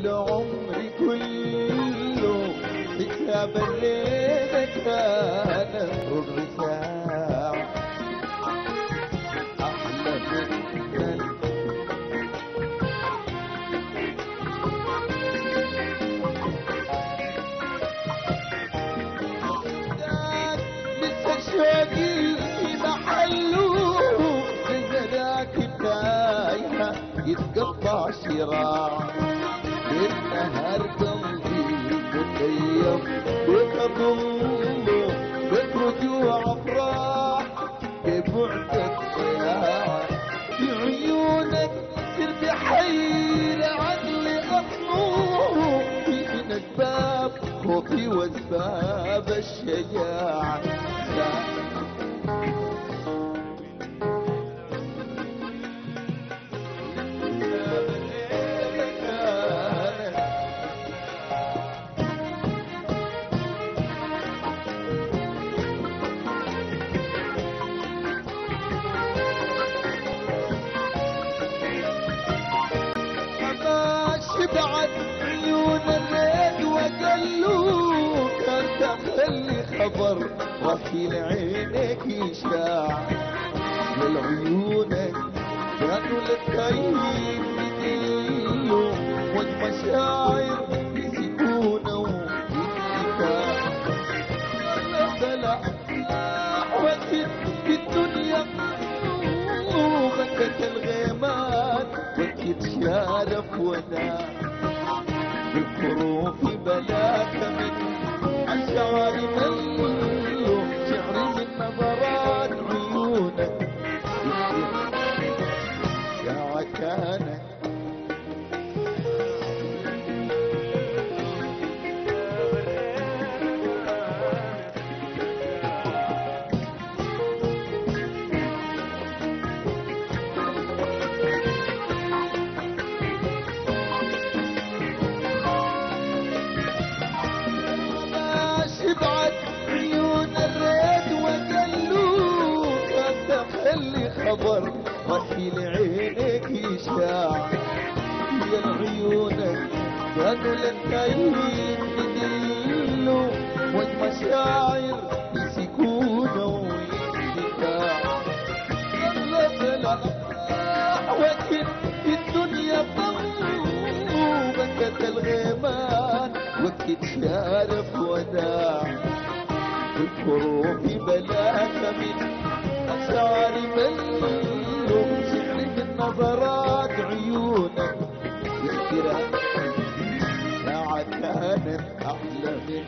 العمر كله حساب الليلة كان ربع ساعة أحلى من لسه شوقي في محله نزلات تايهة يتقطع شراع. متيم بتضمه برجوع افراح ببعدك ساعة في عيونك سرت حيرة عقلي اصله في اسباب خوفي واسباب الشجاعة. خبر رحيل عينك يشاع للعيونك كانوا للتايهين يدلوا والمشاعر يسكونوا ويتكا بلا وقت في الدنيا. الغيمات وقت شارف تخلي خبر رحيل عينك يشاع. هي العيونك كانوا للتايهين يدلوا والمشاعر يسكونوا ويتباع. بلا وكن في الدنيا ضلوا بكت الغيمان وكت شارف وداع. الحروف بلاك من أشعار ملوا شعر من نظرات عيونك ساعة كانت أحلى من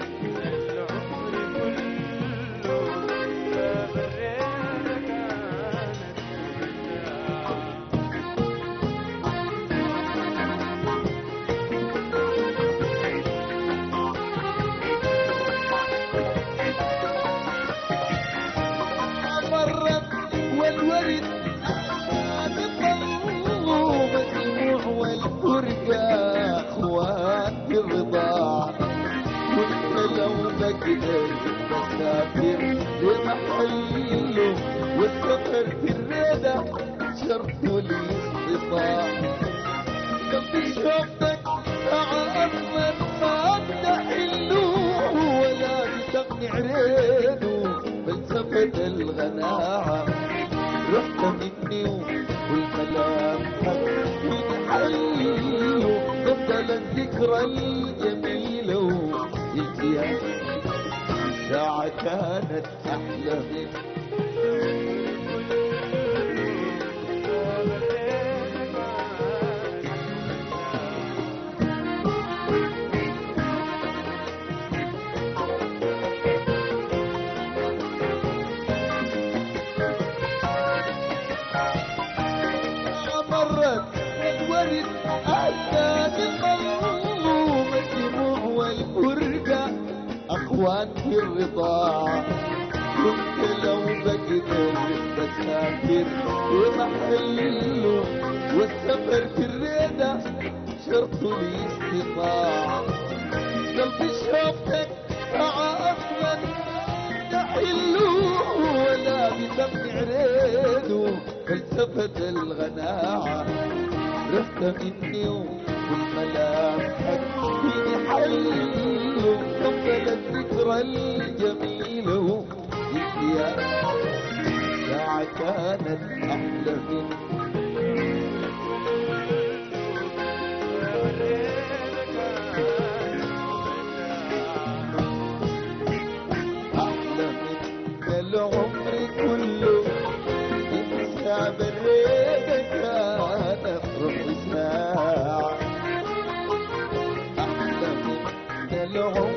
بقدر بسافر لمحله والسفر في الريدة شرط لي استطاع قلبي شوفتك أصلا ما تحله ولا بتقنع ريده فلسفة الغناعة رحت مني والكلام حق من حله تفضل الذكرى الجميلة والجهاد كانت أحلى الرضاعة كنت لو بقدر بسافر ومحله والسفر في الريدة شرط لي استطاعة قلبي شوفتك مع أصلا تحله ولا بتقنع ريده فلسفة الغناعة رحت مني والملامح كله قبل الذكرى الجميلة يا ساعة كانت أحلى من أحلى من العمر كله. انسى بريدة أنا ربع ساعة. أحلى من العمر